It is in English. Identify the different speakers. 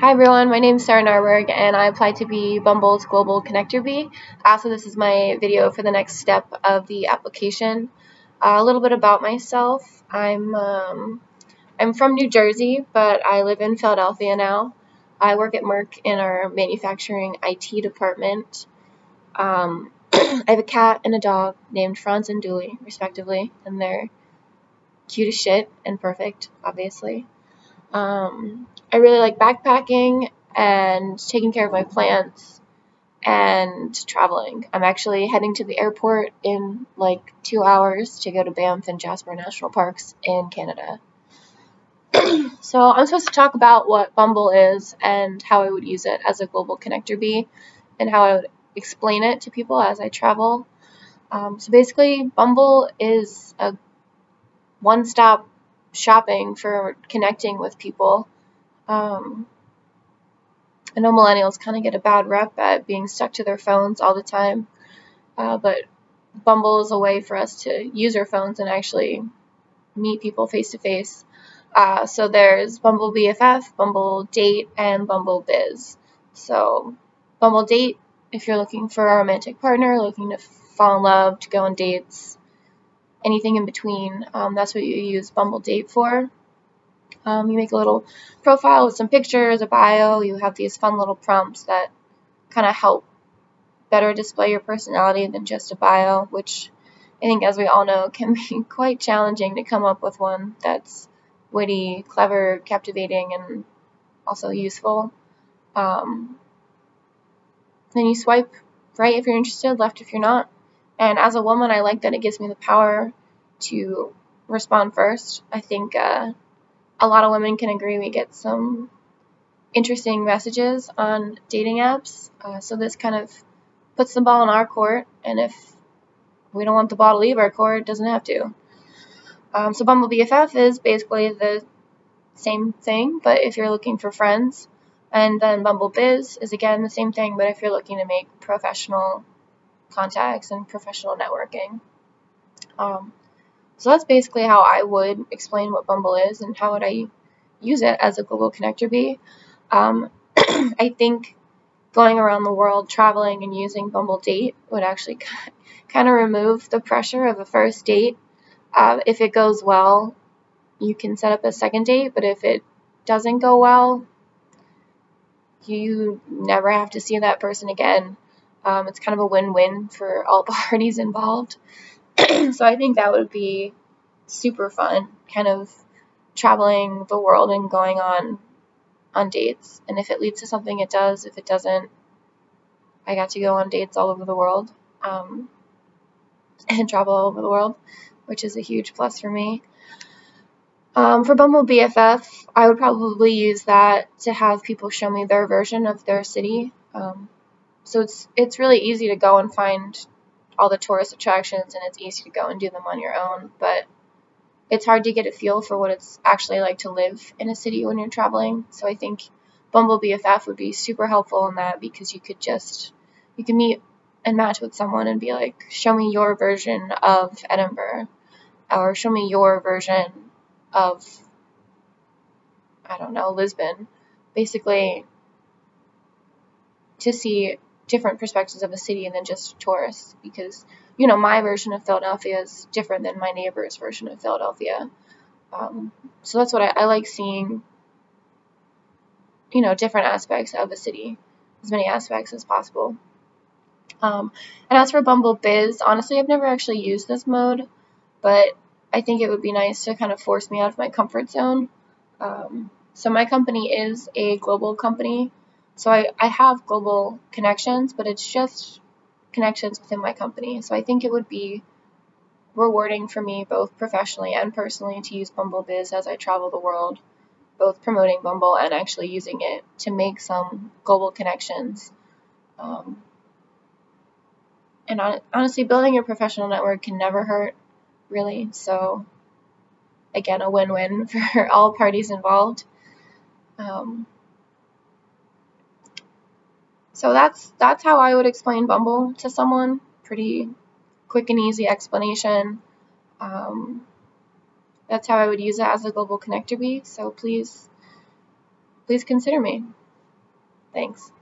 Speaker 1: Hi everyone, my name is Sarah Narburgh and I applied to be Bumble's Global Connector Bee. Also, this is my video for the next step of the application. Uh, a little bit about myself. I'm um, I'm from New Jersey, but I live in Philadelphia now. I work at Merck in our manufacturing IT department. Um, I have a cat and a dog named Franz and Dooley, respectively, and they're cute as shit and perfect, obviously. Um, I really like backpacking and taking care of my plants and traveling. I'm actually heading to the airport in like two hours to go to Banff and Jasper National Parks in Canada. so I'm supposed to talk about what Bumble is and how I would use it as a global connector bee and how I would explain it to people as I travel. Um, so basically, Bumble is a one-stop shopping for connecting with people. Um, I know millennials kind of get a bad rep at being stuck to their phones all the time, uh, but Bumble is a way for us to use our phones and actually meet people face to face. So there's Bumble BFF, Bumble Date, and Bumble Biz. So Bumble Date, if you're looking for a romantic partner, looking to fall in love, to go on dates, anything in between. Um, that's what you use Bumble Date for. Um, you make a little profile with some pictures, a bio. You have these fun little prompts that kind of help better display your personality than just a bio, which I think, as we all know, can be quite challenging to come up with one that's witty, clever, captivating, and also useful. Um, then you swipe right if you're interested, left if you're not. And as a woman, I like that it gives me the power to respond first. I think uh, a lot of women can agree we get some interesting messages on dating apps. Uh, so this kind of puts the ball in our court, and if we don't want the ball to leave our court, it doesn't have to. Um, so Bumble BFF is basically the same thing, but if you're looking for friends. And then Bumble Biz is again the same thing, but if you're looking to make professional contacts and professional networking. Um, so that's basically how I would explain what Bumble is and how would I use it as a global connector bee. Um, I think going around the world traveling and using Bumble Date would actually kind of remove the pressure of a first date. Uh, if it goes well, you can set up a second date, but if it doesn't go well, you never have to see that person again. Um, it's kind of a win-win for all parties involved. so I think that would be super fun, kind of traveling the world and going on on dates. And if it leads to something, it does. If it doesn't, I got to go on dates all over the world um, and travel all over the world, which is a huge plus for me. Um, for Bumble BFF, I would probably use that to have people show me their version of their city. Um, so it's it's really easy to go and find all the tourist attractions and it's easy to go and do them on your own, but it's hard to get a feel for what it's actually like to live in a city when you're traveling. So I think Bumble BFF would be super helpful in that because you could just you can meet and match with someone and be like, show me your version of Edinburgh, or show me your version of I don't know Lisbon. Basically, to see different perspectives of a city and then just tourists because you know my version of Philadelphia is different than my neighbor's version of Philadelphia. Um, so that's what I, I like seeing. You know, different aspects of a city, as many aspects as possible. Um, and as for Bumble Biz, honestly, I've never actually used this mode, but I think it would be nice to kind of force me out of my comfort zone. Um, so my company is a global company, so I, I have global connections, but it's just connections within my company. So I think it would be rewarding for me both professionally and personally to use Bumble Biz as I travel the world, both promoting Bumble and actually using it to make some global connections. Um, and on, honestly, building a professional network can never hurt, really. So, again, a win win for all parties involved. Um, so that's that's how I would explain Bumble to someone. Pretty quick and easy explanation. Um, that's how I would use it as a global connector bee. So please, please consider me. Thanks.